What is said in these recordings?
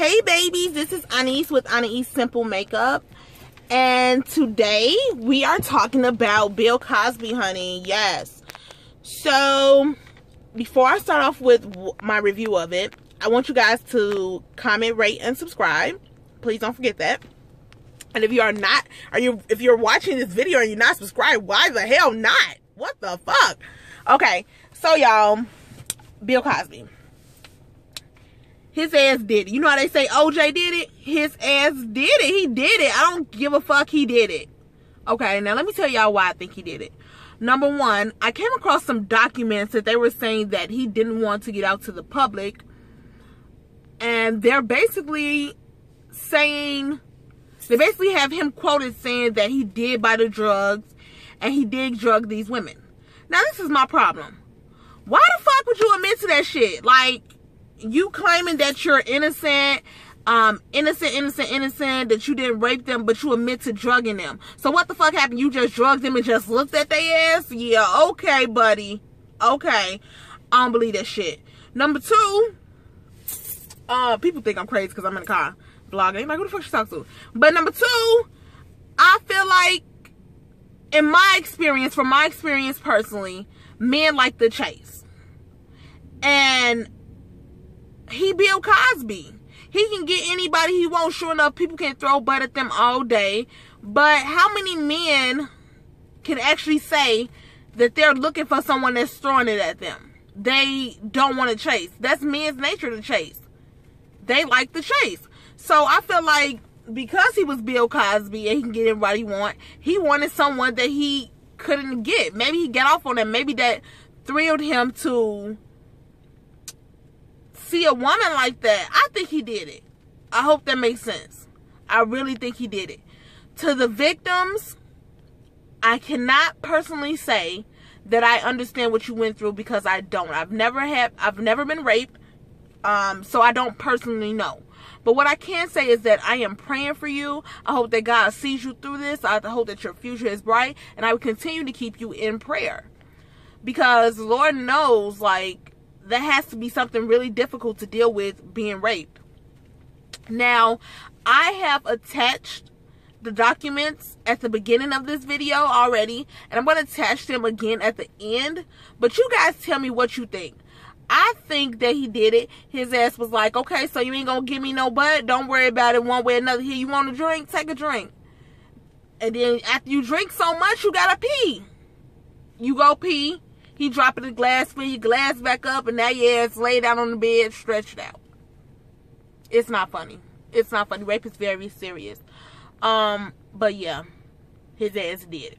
Hey babies, this is Anais with Anais Simple Makeup. And today we are talking about Bill Cosby, honey. Yes. So, before I start off with my review of it, I want you guys to comment, rate, and subscribe. Please don't forget that. And if you are not, are you if you're watching this video and you're not subscribed, why the hell not? What the fuck? Okay, so y'all, Bill Cosby his ass did it. You know how they say OJ did it? His ass did it. He did it. I don't give a fuck. He did it. Okay, now let me tell y'all why I think he did it. Number one, I came across some documents that they were saying that he didn't want to get out to the public. And they're basically saying, they basically have him quoted saying that he did buy the drugs and he did drug these women. Now, this is my problem. Why the fuck would you admit to that shit? Like, you claiming that you're innocent um innocent innocent innocent that you didn't rape them but you admit to drugging them. So what the fuck happened? You just drugged them and just looked at their ass? Yeah okay buddy. Okay. I don't believe that shit. Number two uh people think i'm crazy because i'm in the car vlogging. Like who the fuck she talk to? But number two i feel like in my experience from my experience personally men like the chase. And he Bill Cosby. He can get anybody he wants. Sure enough, people can throw butt at them all day. But how many men can actually say that they're looking for someone that's throwing it at them? They don't want to chase. That's men's nature to chase. They like the chase. So I feel like because he was Bill Cosby and he can get anybody he want, he wanted someone that he couldn't get. Maybe he got off on that. Maybe that thrilled him to see a woman like that, I think he did it. I hope that makes sense. I really think he did it. To the victims, I cannot personally say that I understand what you went through because I don't. I've never had I've never been raped. Um, so I don't personally know. But what I can say is that I am praying for you. I hope that God sees you through this. I hope that your future is bright. And I will continue to keep you in prayer. Because Lord knows, like, that has to be something really difficult to deal with being raped. Now, I have attached the documents at the beginning of this video already, and I'm going to attach them again at the end. But you guys tell me what you think. I think that he did it. His ass was like, okay, so you ain't going to give me no butt. Don't worry about it one way or another. Here, you want a drink? Take a drink. And then after you drink so much, you got to pee. You go pee. He dropping the glass for you, glass back up, and now your ass lay down on the bed, stretched out. It's not funny. It's not funny. Rape is very serious. Um, but yeah, his ass did.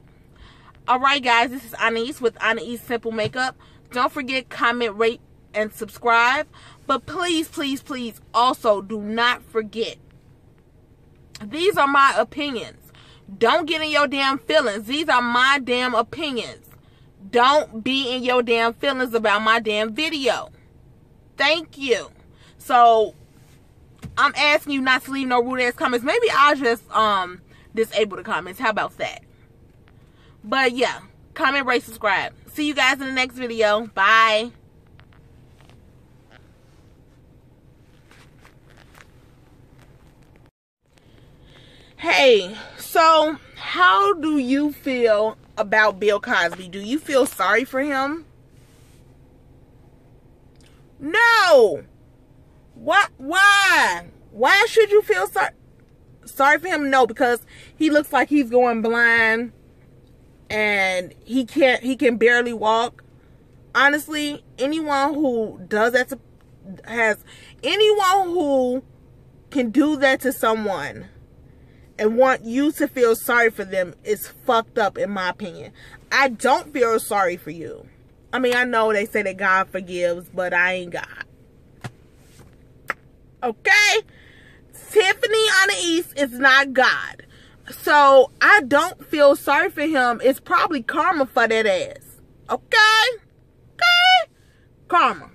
Alright, guys, this is Anais with Anais Simple Makeup. Don't forget, comment, rate, and subscribe. But please, please, please, also do not forget. These are my opinions. Don't get in your damn feelings. These are my damn opinions. Don't be in your damn feelings about my damn video. Thank you. So I'm asking you not to leave no rude ass comments. Maybe I'll just um disable the comments. How about that? But yeah, comment, rate, subscribe. See you guys in the next video. Bye. Hey, so how do you feel about Bill Cosby. Do you feel sorry for him? No. What? Why? Why should you feel sorry? Sorry for him? No, because he looks like he's going blind, and he can't. He can barely walk. Honestly, anyone who does that to has anyone who can do that to someone and want you to feel sorry for them is fucked up in my opinion. I don't feel sorry for you. I mean, I know they say that God forgives, but I ain't God. Okay? Tiffany on the East is not God. So I don't feel sorry for him. It's probably karma for that ass. Okay? Okay? Karma.